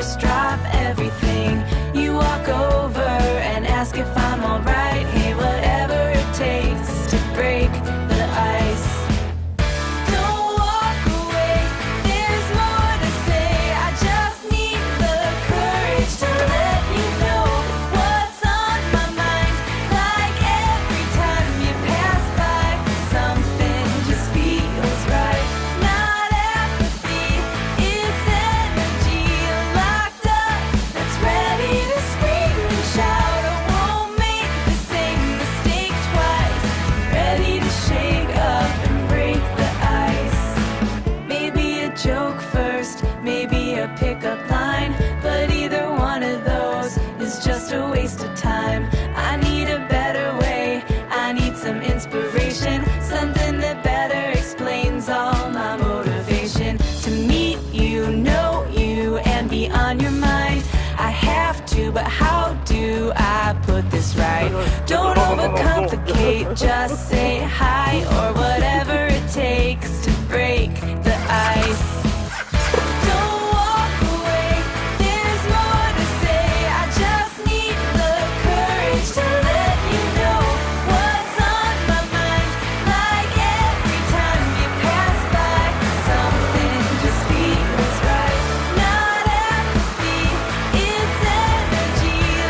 course, drop everything. Pickup line, but either one of those is just a waste of time. I need a better way, I need some inspiration, something that better explains all my motivation. To meet you, know you, and be on your mind. I have to, but how do I put this right? Don't overcomplicate, just say hi or whatever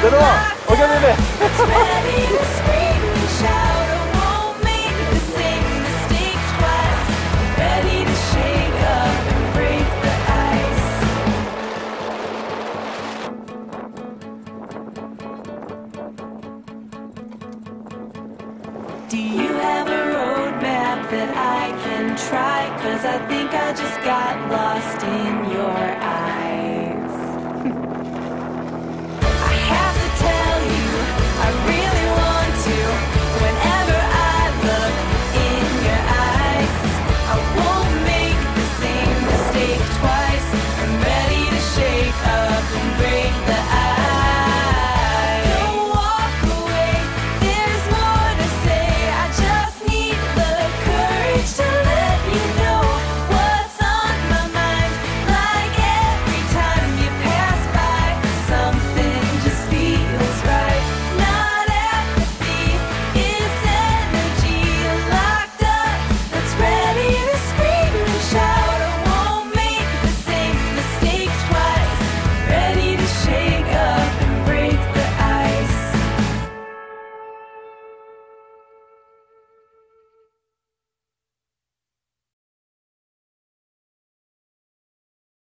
Oh, to shake up and break the ice. Do you have a roadmap that I can try? Cause I think I just got lost in your